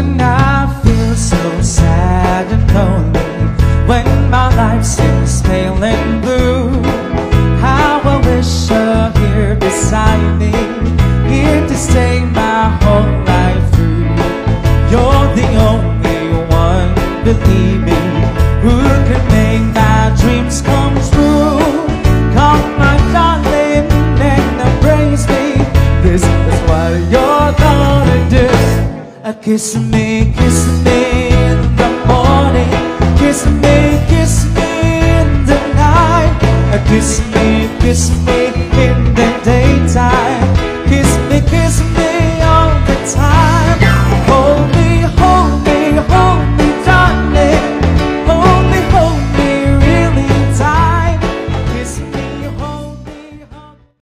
when I feel so sad and lonely, when my life seems pale and blue. How I wish you're here beside me, here to stay my whole life through. You're the only one, believe me, who can make my Kiss me, kiss me in the morning. Kiss me, kiss me in the night. Kiss me, kiss me